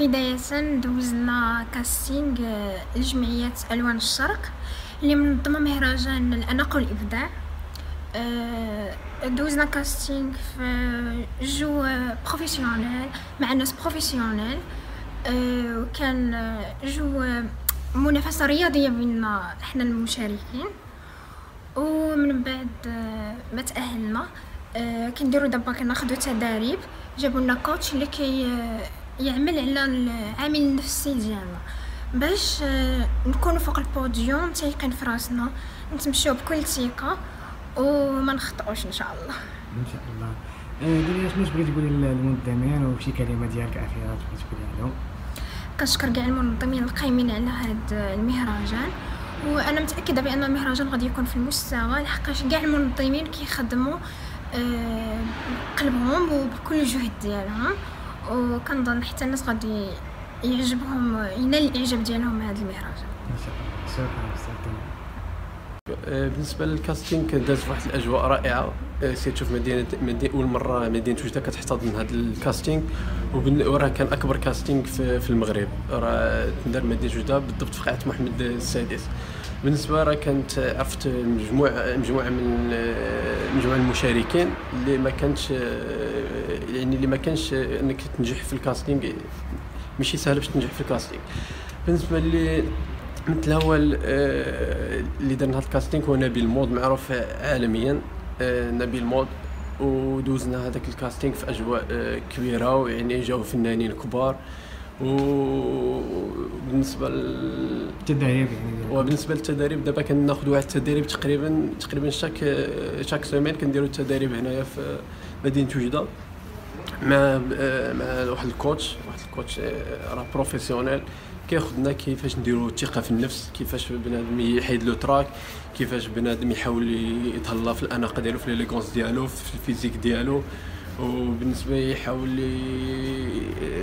آه، بداية دوزنا كاستينغ آه، لجمعية ألوان الشرق اللي منظمة مهرجان الأناقة والإبداع. آه، دوزنا casting في جو professionnel مع ناس professionnel وكان جو منافسة رياضية بيننا إحنا المشاركين. ومن بعد ما تأهلنا كنديرو دابا كناخدو تداريب جابوا لنا كوتش اللي كي يعمل على العامل النفسي ديالنا باش آه، نكونوا فوق البوديوم تايقين في راسنا نتمشيو بكل ثقة وما نخطئوش إن شاء الله. إن شاء الله. آه، قولي شنو بغيتي تقولي للمنظمين وشي كلمة ديالك اخيره تبغي تقولي لهم كنشكر كاع المنظمين القايمين على هذا المهرجان وأنا متأكدة بأن المهرجان غادي يكون في المستوى لحقاش كاع المنظمين كيخدموا آه، قلبهم وبكل جهد ديالهم. وكنظن حتى الناس غادي يعجبهم ينال الإعجاب ديالهم هذا المهرجان. آه، بالنسبة لل casting داز واحد الأجواء رائعة. آه، سيت تشوف مدينه مدينه أول مرة مدينة وجده كتحتضن هذا ال casting. وراه كان أكبر casting في, في المغرب. راه دار مدينة وجده بالضبط في قاعة محمد السادس. بالنسبة راه كانت عرفت مجموعه مجموعة من مجموعة المشاركين اللي ما كانش يعني اللي ما كانش إنك تنجح في ال casting ماشي سهل باش تنجح في ال casting. بالنسبة لي مثل هو آه، اللي درنا هذا ال casting هو نبيل مود معروف عالميا آه، نبيل مود ودوزنا هذاك ال casting في أجواء آه، كبيرة ويعني جاو فنانين كبار. وبالنسبة للتدريب يعني. وبالنسبة للتدريب دابا كناخذ واحد التدريب تقريبا تقريبا chaque chaque semaine كنديروا التدريب هنايا في مدينة وجدة مع مع واحد ال coach. واحد ال coach آه، راه professionnel. كياخذنا كيفاش نديرو الثقة في النفس كيفاش بنادم يحيد le trac كيفاش بنادم يحاول يتهلا في الأناقة ديالو في l'élégance ديالو في ال physique ديالو. وبالنسبة يحاول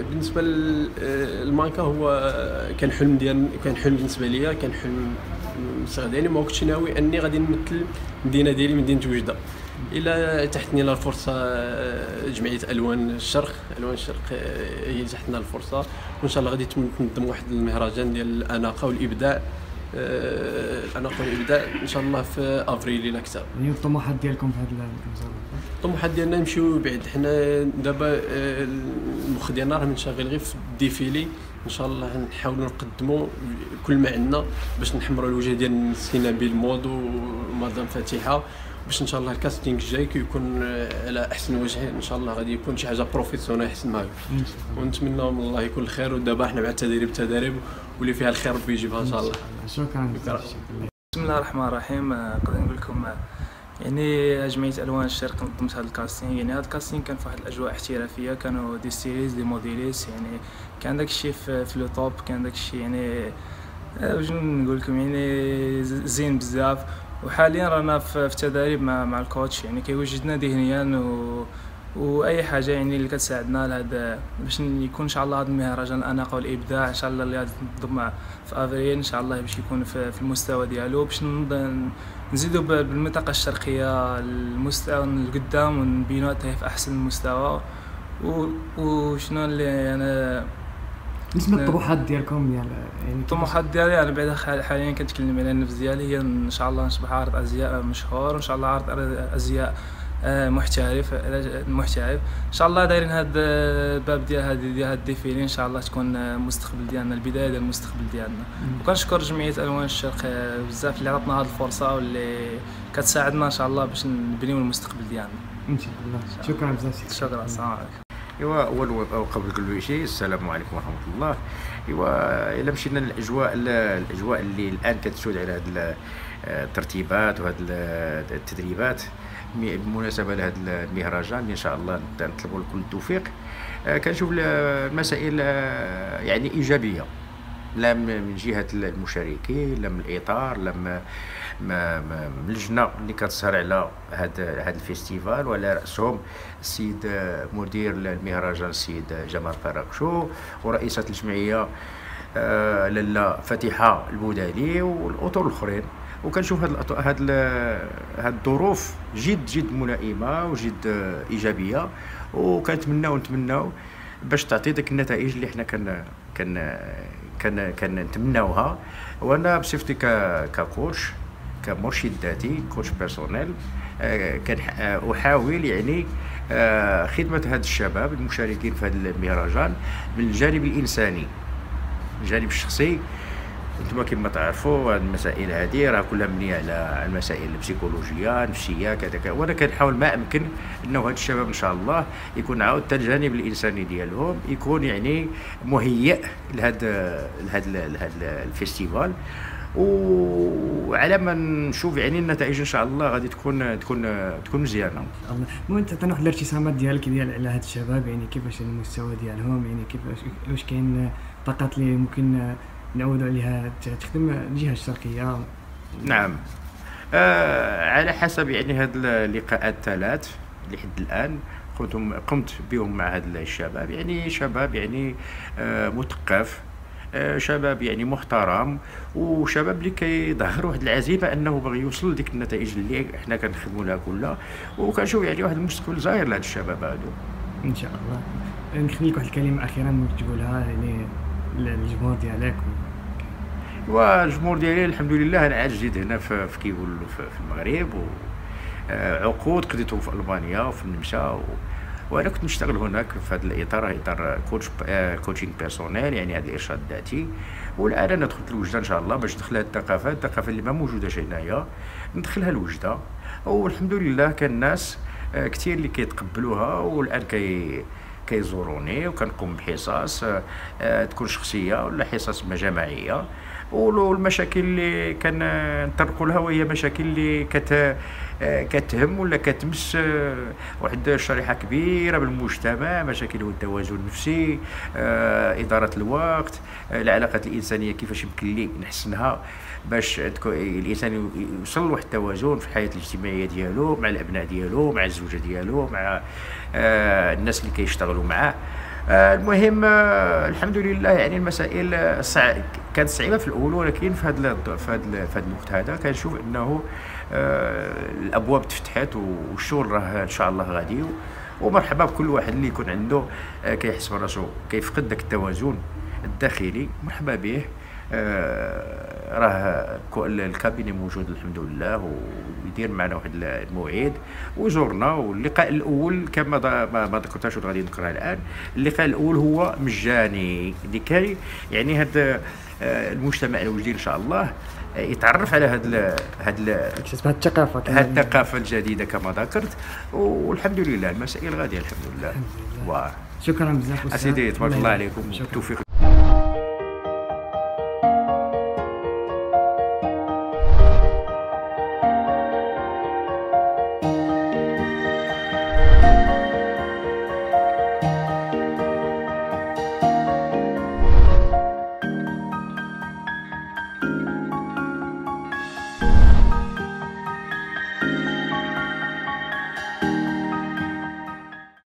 بالنسبة للمانكا هو كان حلم ديال كان حلم بالنسبة ليا كان حلم صغير ديالي. ما كنتش ناوي أني غادي نمثل المدينة ديالي مدينة وجدة. إلى اتاحتني الفرصة آه، جمعية ألوان الشرق. ألوان الشرق هي اتاحتنا الفرصة. وإن شاء الله غادي تنظم واحد المهرجان ديال الأناقة والإبداع. آه، الاناقه والابداع إن شاء الله في أفريل إلى كتاب يعني الطموحات ديالكم في هذا المسابقه الطموحات ديالنا نمشيو بعيد. حنا دابا المخ ديالنا راه منشغل غير في ال défilé. إن شاء الله نحاولوا نقدموا كل ما عندنا باش نحمروا الوجه ديال سينا بالمود ومدام فاتحة. باش إن شاء الله ال casting الجاي كيكون على أحسن وجه. إن شاء الله غادي يكون شي حاجة professionnel احسن ما ونتمنى من الله يكون الخير ودابا حنا مع التدريب التدريب. واللي فيها الخير ربي يجيبها إن شاء الله. شكرا. بسم الله الرحمن الرحيم. نقدر نقول لكم يعني جمعيه ألوان الشرق نظمت هذا ال casting. يعني هذا ال casting كان في واحد الأجواء احترافية. كانوا des stylistes des modélistes. يعني كان داك الشيء في le top. كان داك الشيء يعني واش نقول لكم يعني زين بزاف. وحاليا رانا في تدريب مع مع ال coach. يعني كيوجدنا ذهنيا و وأي حاجة يعني اللي كتساعدنا لهذا باش يكون إن شاء الله هذا المهرجان الاناقه والابداع إن شاء الله اللي غادي تنظم في أفريل إن شاء الله باش يكون في, المستوى ديالو. باش نزيدوا بالمنطقة الشرقية المستوى القدام ونبينوا حتى في أحسن المستوى. وشنو اللي أنا بالنسبة للطموحات ديالكم يعني الطموحات ديالي أنا بعدا حاليا كنتكلم على النفس ديالي. هي إن شاء الله نصبح عارض أزياء مشهور وان شاء الله عارض أزياء محترف محترف. إن شاء الله دايرين هذا الباب ديال هذه ديال هاد ال défilé إن شاء الله تكون المستقبل ديالنا البداية ديال المستقبل ديالنا. وكنشكر جمعية ألوان الشرق آه، بزاف اللي عطاتنا هذه الفرصة واللي كتساعدنا إن شاء الله باش نبنيو المستقبل ديالنا. إن شاء الله. شكرا بزاف شكرا السلام عليكم. إيوا اول قبل كل شيء السلام عليكم ورحمة الله. إيوا إلا مشينا للأجواء الأجواء اللي الآن كتسود على هذه الترتيبات وهذه التدريبات. بمناسبه لهذا المهرجان إن شاء الله نطلبوا لكم التوفيق. آه، كنشوف المسائل آه، يعني إيجابية. لا من جهة المشاركين لا من الإطار لا من اللجنة اللي كتسهر على هذا هذا ال festival. وعلى رأسهم السيد مدير المهرجان السيد جمال فراكشو ورئيسة الجمعية آه، لاله فاتحه البودالي والأطر الأخرين. وكنشوف هاد هاد هاد الظروف جد جد ملائمة وجد إيجابية وكنتمناو نتمناو باش تعطي ديك النتائج اللي حنا كن كن كان كنتمناوها. وأنا بصفتي ك coach كمرشد ذاتي coach personnel آه، كان آه، أحاول يعني آه، خدمة هاد الشباب المشاركين في هذا المهرجان من الجانب الإنساني الجانب الشخصي أنتم كما تعرفوا المسائل هذه راه كلها مبنية على المسائل البسيكولوجية النفسية كذا وأنا كنحاول ما أمكن إنه هاد الشباب إن شاء الله يكون عاود الجانب الإنساني ديالهم يكون يعني مهيئ لهذا لهذا لهذا ال festival. وعلى ما نشوف يعني النتائج إن شاء الله غادي تكون تكون تكون مزيانة. المهم تعطينا واحد الارتسامات ديالك ديال على هاد الشباب يعني كيفاش المستوى ديالهم يعني كيفاش واش كاين طاقات اللي ممكن نعودوا عليها. تخدم الجهه الشرقيه نعم. آه على حسب يعني هاد اللقاءات الثلاث لحد الآن قمت قمت بهم مع هاد الشباب. يعني شباب يعني آه مثقف آه شباب يعني محترم وشباب اللي كيظهر واحد العزيمة أنه باغي يوصل لديك النتائج اللي حنا كنخدموا لها كلها. وكنشوف يعني واحد المستقبل زاهر لهاد الشباب هادو. إن شاء الله. نخليك واحد الكلمة أخيرة ممكن تقولها يعني للجمهور ديالك. والجمهور ديالي الحمد لله أنا عاد جديد هنا في, في كيقول في, المغرب و آه، عقود قضيتهم في ألمانيا وفي النمسا و... وأنا كنت نشتغل هناك في هذا الاطار إطار coach coaching personnel يعني هذا الإرشاد الذاتي. والآن أنا دخلت الوجدة إن شاء الله باش ندخل هذه الثقافة. الثقافة اللي ما موجودة هنايا. ندخلها الوجدة. والحمد لله كان الناس آه، كثير اللي كيتقبلوها والآن كي كيزوروني وكنقوم بحصص آه، تكون شخصية ولا حصص جماعية. والمشاكل اللي كنطرقوا لها وهي مشاكل اللي كت كتهم ولا كتمس آه، واحد الشريحه كبيرة من المجتمع مشاكل هو التوازن النفسي آه، إدارة الوقت آه، العلاقات الإنسانية كيفاش يمكن لي نحسنها باش الإنسان يوصل لواحد التوازن في الحياة الاجتماعية ديالو مع الأبناء ديالو مع الزوجة ديالو مع الناس اللي كيشتغلوا معاه. المهم الحمد لله يعني المسائل صع... كانت صعيبة في الأول ولكن في هذا في هذا في هذا الوقت هذا كنشوف إنه آه، الأبواب تفتحت والشغل راه إن شاء الله غادي ومرحبا بكل واحد اللي يكون عنده آه، كيحس براسو كيفقد داك التوازن الداخلي مرحبا به راه الكابيني موجود الحمد لله ويدير معنا واحد الموعد وزورنا واللقاء الأول كما ما ذكرتهاش غادي نذكرها الآن. اللقاء الأول هو مجاني لكي يعني هذا المجتمع الوجدي إن شاء الله يتعرف على هاد هاد الثقافة هاد الثقافة الجديدة كما ذكرت. والحمد لله المسائل غادية الحمد لله. شكرا بزاف أسيدي تبارك الله عليكم. التوفيق